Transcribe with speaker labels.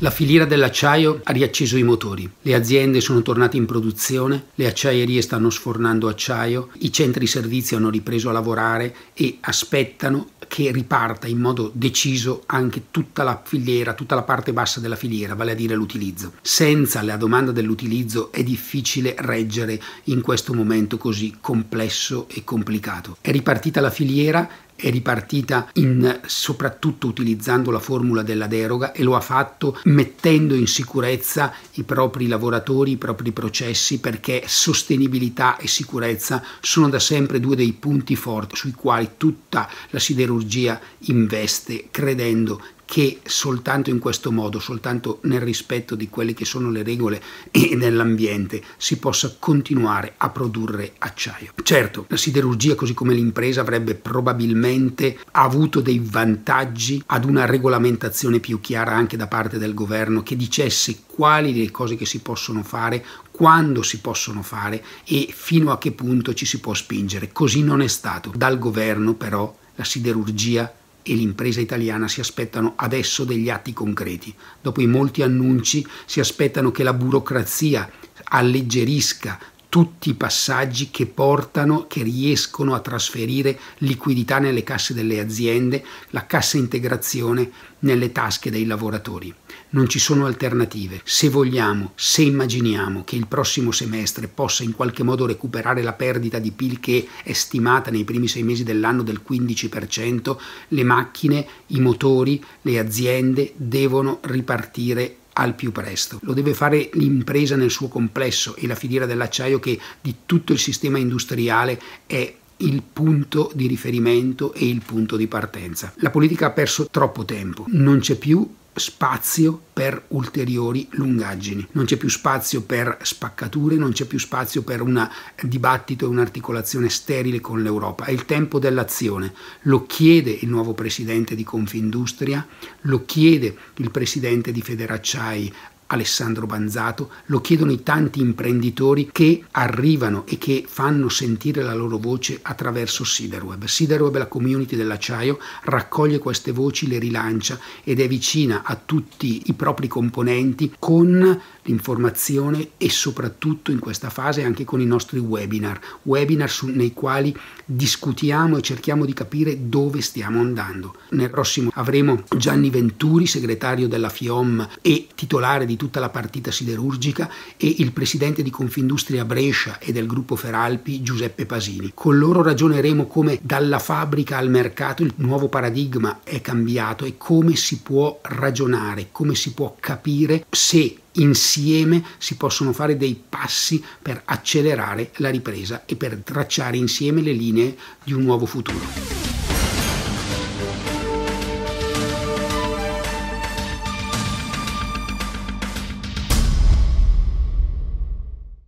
Speaker 1: La filiera dell'acciaio ha riacceso i motori, le aziende sono tornate in produzione, le acciaierie stanno sfornando acciaio, i centri servizi hanno ripreso a lavorare e aspettano che riparta in modo deciso anche tutta la filiera, tutta la parte bassa della filiera, vale a dire l'utilizzo. Senza la domanda dell'utilizzo è difficile reggere in questo momento così complesso e complicato. È ripartita la filiera, è ripartita in, soprattutto utilizzando la formula della deroga e lo ha fatto mettendo in sicurezza i propri lavoratori, i propri processi perché sostenibilità e sicurezza sono da sempre due dei punti forti sui quali tutta la siderurgia investe credendo che soltanto in questo modo, soltanto nel rispetto di quelle che sono le regole e dell'ambiente, si possa continuare a produrre acciaio. Certo, la siderurgia, così come l'impresa, avrebbe probabilmente avuto dei vantaggi ad una regolamentazione più chiara anche da parte del governo che dicesse quali le cose che si possono fare, quando si possono fare e fino a che punto ci si può spingere. Così non è stato. Dal governo però la siderurgia e l'impresa italiana si aspettano adesso degli atti concreti. Dopo i molti annunci si aspettano che la burocrazia alleggerisca tutti i passaggi che portano, che riescono a trasferire liquidità nelle casse delle aziende, la cassa integrazione nelle tasche dei lavoratori. Non ci sono alternative. Se vogliamo, se immaginiamo che il prossimo semestre possa in qualche modo recuperare la perdita di PIL che è stimata nei primi sei mesi dell'anno del 15%, le macchine, i motori, le aziende devono ripartire al più presto. Lo deve fare l'impresa nel suo complesso e la filiera dell'acciaio che di tutto il sistema industriale è il punto di riferimento e il punto di partenza. La politica ha perso troppo tempo, non c'è più spazio per ulteriori lungaggini, non c'è più spazio per spaccature, non c'è più spazio per un dibattito e un'articolazione sterile con l'Europa. È il tempo dell'azione. Lo chiede il nuovo presidente di Confindustria, lo chiede il presidente di Federacciai Alessandro Banzato, lo chiedono i tanti imprenditori che arrivano e che fanno sentire la loro voce attraverso Siderweb. Siderweb, la community dell'acciaio, raccoglie queste voci, le rilancia ed è vicina a tutti i propri componenti con l'informazione e soprattutto in questa fase anche con i nostri webinar, webinar su, nei quali discutiamo e cerchiamo di capire dove stiamo andando. Nel prossimo avremo Gianni Venturi, segretario della FIOM e titolare di tutta la partita siderurgica e il presidente di Confindustria Brescia e del gruppo Feralpi Giuseppe Pasini. Con loro ragioneremo come dalla fabbrica al mercato il nuovo paradigma è cambiato e come si può ragionare, come si può capire se insieme si possono fare dei passi per accelerare la ripresa e per tracciare insieme le linee di un nuovo futuro.